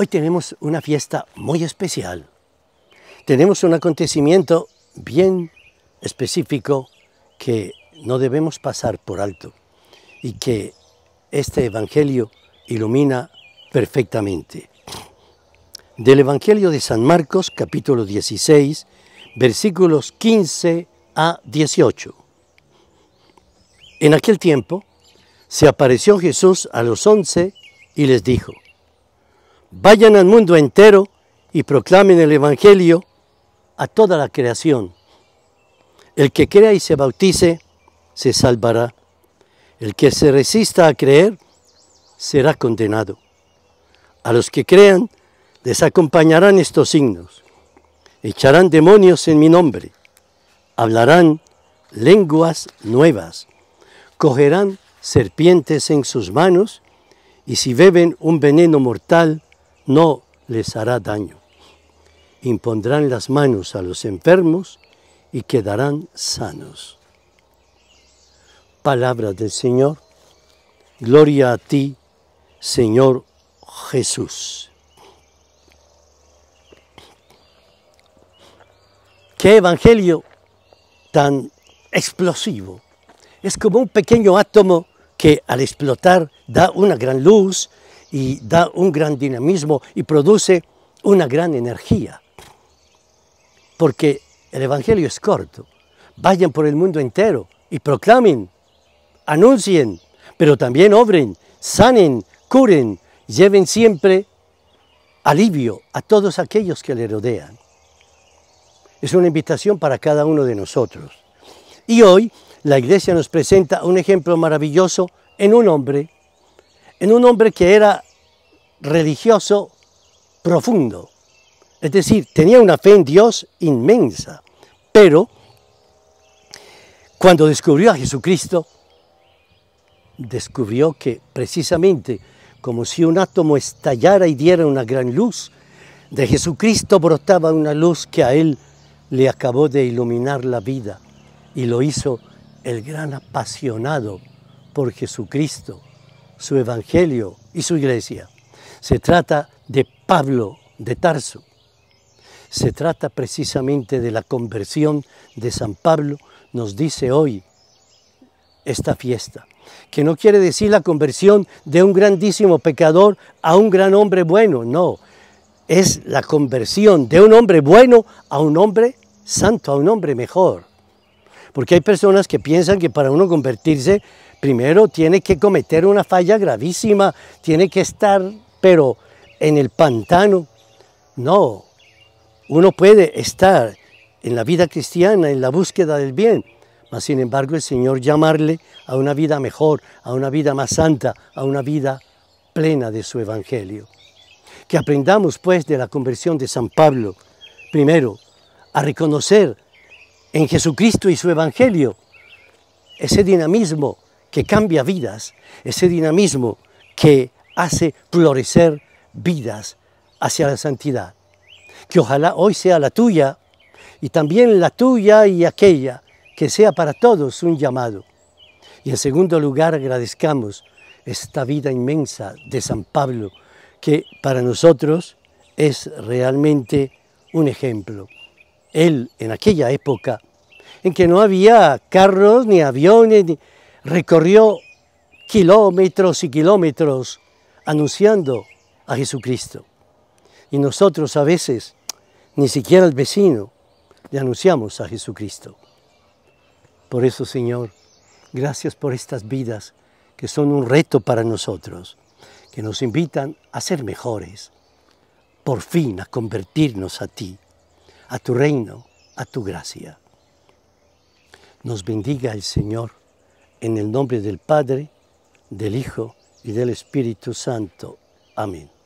Hoy tenemos una fiesta muy especial. Tenemos un acontecimiento bien específico que no debemos pasar por alto y que este Evangelio ilumina perfectamente. Del Evangelio de San Marcos, capítulo 16, versículos 15 a 18. En aquel tiempo se apareció Jesús a los once y les dijo, vayan al mundo entero y proclamen el Evangelio a toda la creación. El que crea y se bautice, se salvará. El que se resista a creer, será condenado. A los que crean, les acompañarán estos signos. Echarán demonios en mi nombre. Hablarán lenguas nuevas. Cogerán serpientes en sus manos y si beben un veneno mortal, no les hará daño. Impondrán las manos a los enfermos y quedarán sanos. Palabra del Señor. Gloria a ti, Señor Jesús. Qué evangelio tan explosivo. Es como un pequeño átomo que al explotar da una gran luz y da un gran dinamismo y produce una gran energía. Porque el Evangelio es corto. Vayan por el mundo entero y proclamen, anuncien, pero también obren, sanen, curen, lleven siempre alivio a todos aquellos que le rodean. Es una invitación para cada uno de nosotros. Y hoy la iglesia nos presenta un ejemplo maravilloso en un hombre en un hombre que era religioso profundo. Es decir, tenía una fe en Dios inmensa, pero cuando descubrió a Jesucristo, descubrió que precisamente como si un átomo estallara y diera una gran luz, de Jesucristo brotaba una luz que a él le acabó de iluminar la vida. Y lo hizo el gran apasionado por Jesucristo su evangelio y su iglesia. Se trata de Pablo de Tarso. Se trata precisamente de la conversión de San Pablo, nos dice hoy esta fiesta, que no quiere decir la conversión de un grandísimo pecador a un gran hombre bueno, no, es la conversión de un hombre bueno a un hombre santo, a un hombre mejor. Porque hay personas que piensan que para uno convertirse primero tiene que cometer una falla gravísima, tiene que estar, pero en el pantano. No, uno puede estar en la vida cristiana, en la búsqueda del bien, mas sin embargo el Señor llamarle a una vida mejor, a una vida más santa, a una vida plena de su Evangelio. Que aprendamos pues de la conversión de San Pablo, primero, a reconocer en Jesucristo y su Evangelio ese dinamismo que cambia vidas, ese dinamismo que hace florecer vidas hacia la santidad. Que ojalá hoy sea la tuya y también la tuya y aquella, que sea para todos un llamado. Y en segundo lugar agradezcamos esta vida inmensa de San Pablo, que para nosotros es realmente un ejemplo. Él en aquella época en que no había carros ni aviones, recorrió kilómetros y kilómetros anunciando a Jesucristo. Y nosotros a veces, ni siquiera al vecino, le anunciamos a Jesucristo. Por eso, Señor, gracias por estas vidas que son un reto para nosotros, que nos invitan a ser mejores, por fin a convertirnos a ti, a tu reino, a tu gracia. Nos bendiga el Señor en el nombre del Padre, del Hijo y del Espíritu Santo. Amén.